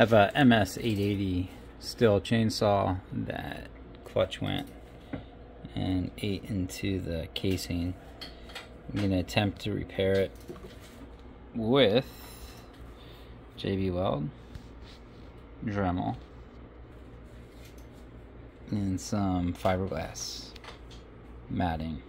I have a MS-880 Stihl chainsaw that clutch went and ate into the casing. I'm going to attempt to repair it with JB Weld, Dremel, and some fiberglass matting.